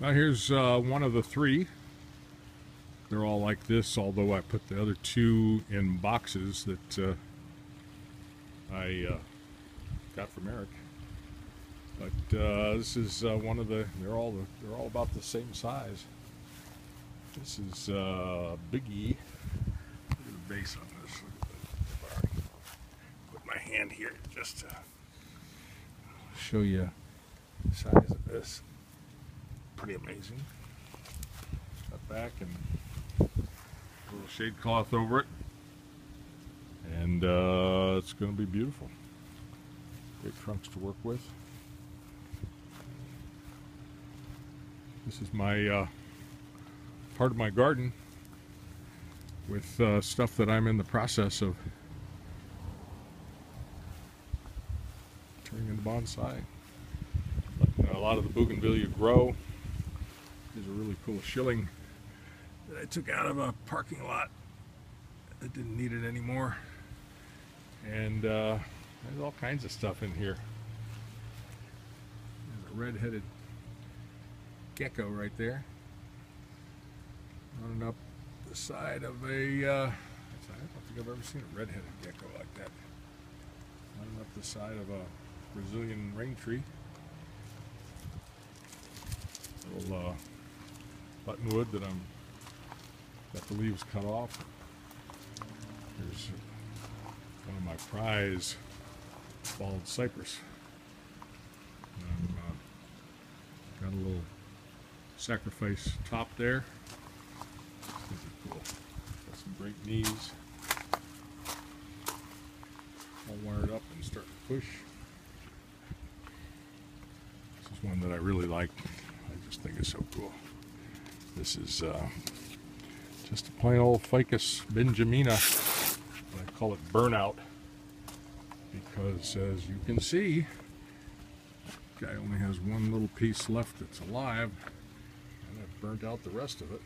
Now here's uh, one of the three. They're all like this, although I put the other two in boxes that uh, I uh, got from Eric. But uh, this is uh, one of the. They're all the, they're all about the same size. This is uh, Biggie. Look at the base on this. Put my hand here just to show you the size of this. Pretty amazing. Got back and a little shade cloth over it. And uh, it's going to be beautiful. Great trunks to work with. This is my uh, part of my garden with uh, stuff that I'm in the process of turning into bonsai. A lot of the bougainvillea grow. There's a really cool shilling that I took out of a parking lot that didn't need it anymore. And uh, there's all kinds of stuff in here. There's a red-headed gecko right there. Running up the side of a, uh, I don't think I've ever seen a red-headed gecko like that. Running up the side of a Brazilian rain tree. Little uh, buttonwood that I'm got the leaves cut off. Here's one of my prize bald cypress. Uh, got a little sacrifice top there. Cool. Got some great knees. All wired up and starting to push. This is one that I really like. I just think it's so cool. This is uh, just a plain old Ficus benjamina. I call it burnout because, as you can see, guy only has one little piece left that's alive, and I've burnt out the rest of it.